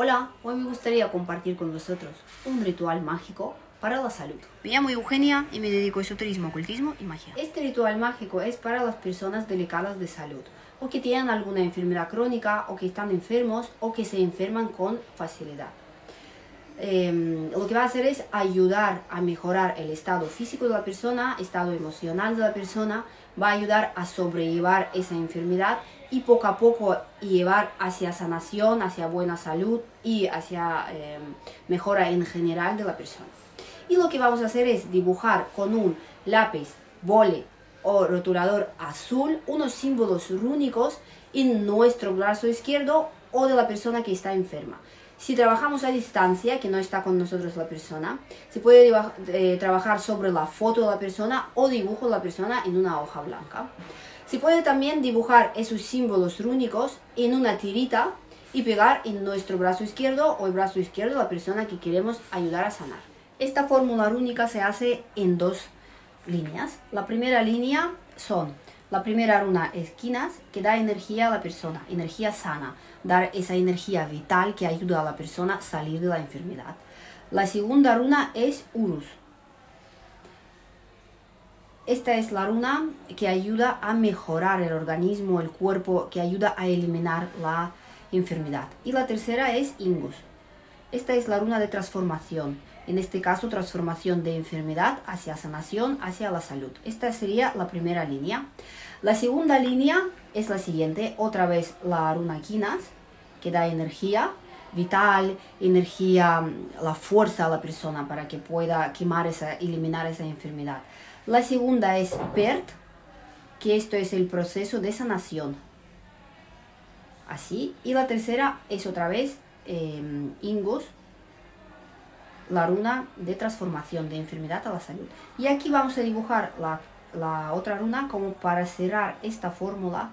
Hola, hoy me gustaría compartir con vosotros un ritual mágico para la salud. Me llamo Eugenia y me dedico a esoterismo, ocultismo y magia. Este ritual mágico es para las personas delicadas de salud, o que tienen alguna enfermedad crónica, o que están enfermos, o que se enferman con facilidad. Em, lo que va a hacer es ayudar a mejorar el estado físico de la persona, estado emocional de la persona, va a ayudar a sobrellevar esa enfermedad y poco a poco llevar hacia sanación, hacia buena salud y hacia em, mejora en general de la persona. Y lo que vamos a hacer es dibujar con un lápiz, bole o rotulador azul unos símbolos rúnicos en nuestro brazo izquierdo o de la persona que está enferma. Si trabajamos a distancia, que no está con nosotros la persona, se puede eh, trabajar sobre la foto de la persona o dibujo de la persona en una hoja blanca. Se puede también dibujar esos símbolos rúnicos en una tirita y pegar en nuestro brazo izquierdo o el brazo izquierdo de la persona que queremos ayudar a sanar. Esta fórmula rúnica se hace en dos líneas. La primera línea son la primera runa esquinas que da energía a la persona, energía sana, dar esa energía vital que ayuda a la persona a salir de la enfermedad. La segunda runa es Urus. Esta es la runa que ayuda a mejorar el organismo, el cuerpo, que ayuda a eliminar la enfermedad. Y la tercera es Ingus. Esta es la runa de transformación. En este caso, transformación de enfermedad hacia sanación, hacia la salud. Esta sería la primera línea. La segunda línea es la siguiente. Otra vez la runa quinas, que da energía vital, energía, la fuerza a la persona para que pueda quemar esa, eliminar esa enfermedad. La segunda es PERT, que esto es el proceso de sanación. Así. Y la tercera es otra vez eh, Ingus, la runa de transformación de enfermedad a la salud. Y aquí vamos a dibujar la, la otra runa como para cerrar esta fórmula,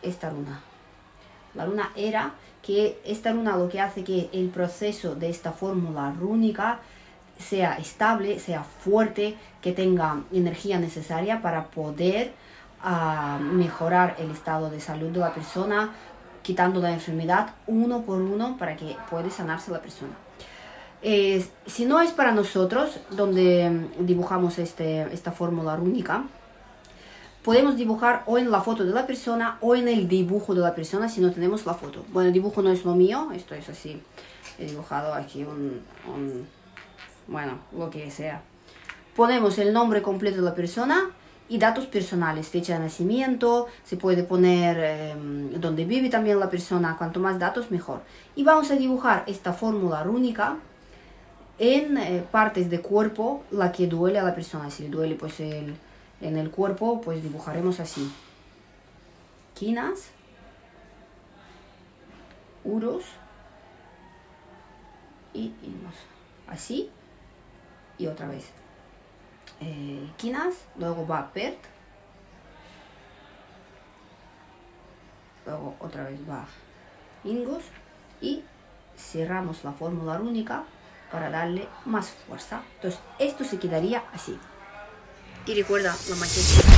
esta runa. La runa era que esta runa lo que hace que el proceso de esta fórmula rúnica sea estable, sea fuerte, que tenga energía necesaria para poder ah, mejorar el estado de salud de la persona, quitando la enfermedad uno por uno para que pueda sanarse la persona. Si no es para nosotros, donde dibujamos este, esta fórmula rúnica, podemos dibujar o en la foto de la persona o en el dibujo de la persona si no tenemos la foto. Bueno, el dibujo no es lo mío, esto es así. He dibujado aquí un, bueno, lo que sea. Ponemos el nombre completo de la persona y datos personales, fecha de nacimiento, se puede poner eh, dónde vive también la persona, cuanto más datos mejor. Y vamos a dibujar esta fórmula rúnica en eh, partes de cuerpo la que duele a la persona. Si le duele pues el, en el cuerpo, pues dibujaremos así. Quinas, uros y hinos. Así y otra vez. Eh, quinas, luego va PERT, luego otra vez va Ingos y cerramos la fórmula única para darle más fuerza. Entonces esto se quedaría así. Y recuerda, la magia